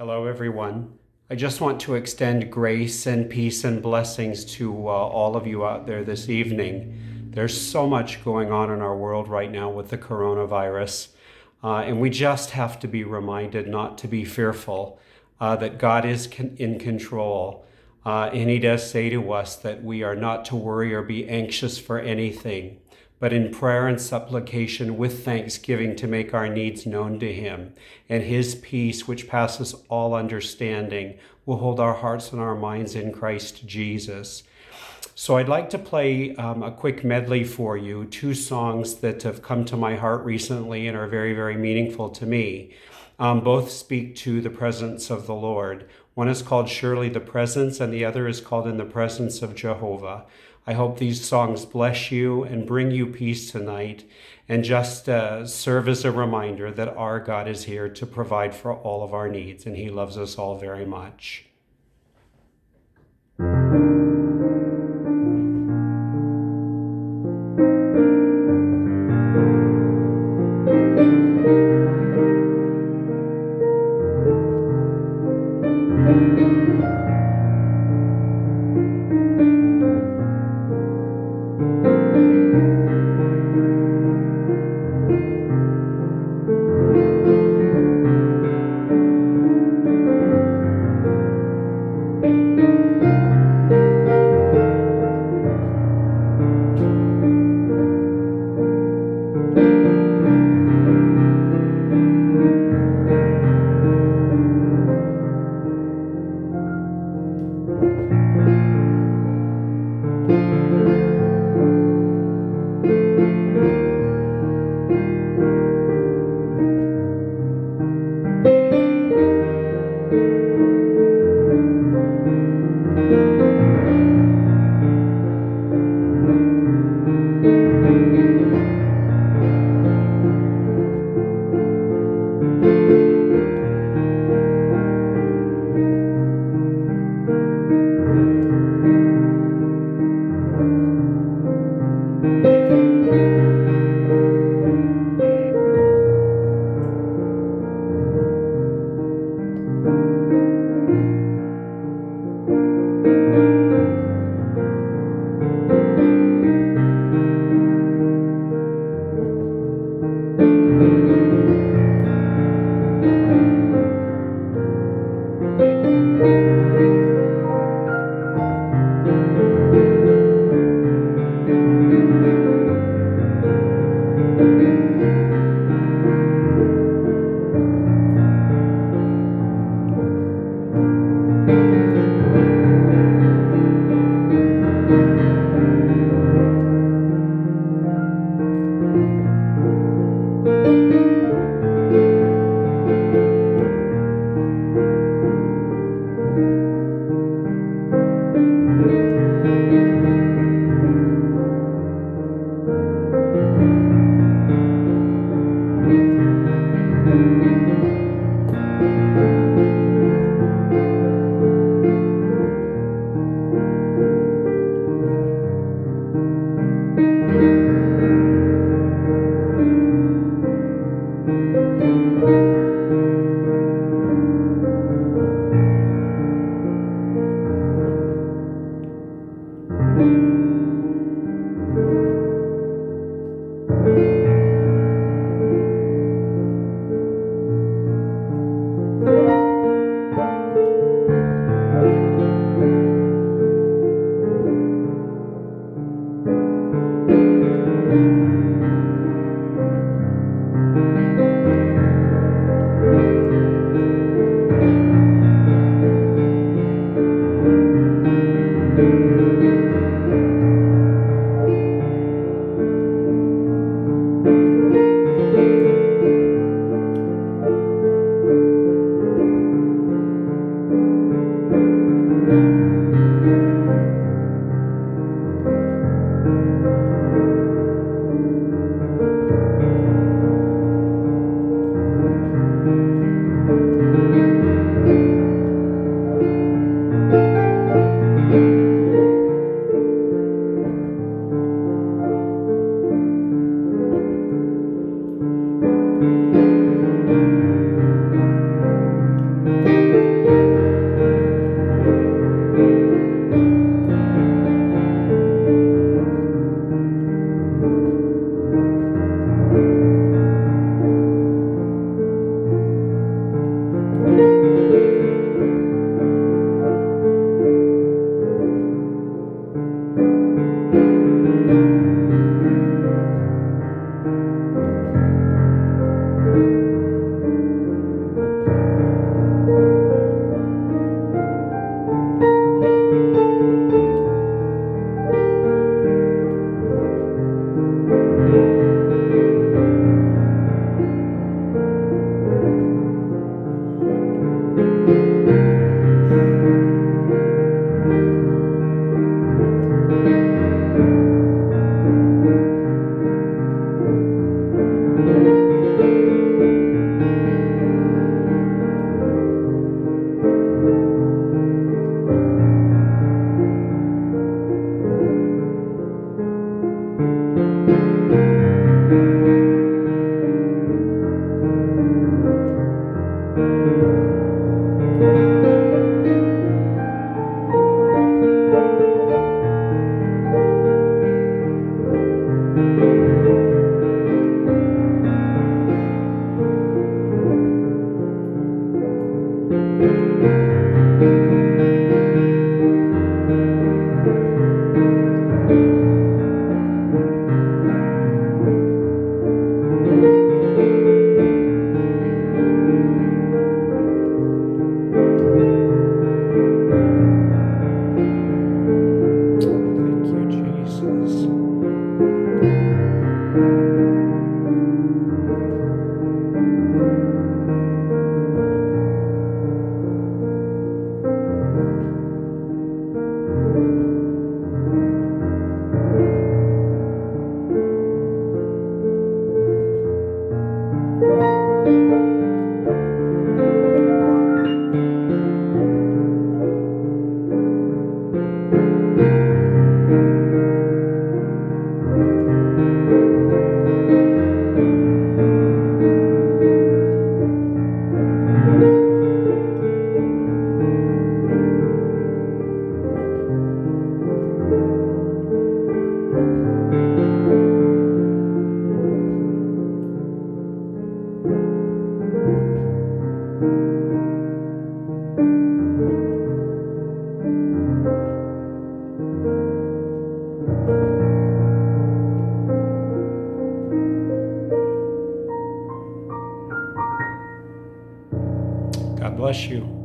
Hello, everyone. I just want to extend grace and peace and blessings to uh, all of you out there this evening. There's so much going on in our world right now with the coronavirus, uh, and we just have to be reminded not to be fearful, uh, that God is con- in control. Uh, and He does say to us that we are not to worry or be anxious for anything but in prayer and supplication with thanksgiving to make our needs known to Him. And His peace, which passes all understanding, will hold our hearts and our minds in Christ Jesus. So I'd like to play um, a quick medley for you, two songs that have come to my heart recently and are very, very meaningful to me. Um, both speak to the presence of the Lord. One is called Surely the Presence, and the other is called In the Presence of Jehovah. I hope these songs bless you and bring you peace tonight and just uh, serve as a reminder that our God is here to provide for all of our needs and He loves us all very much. Bless you.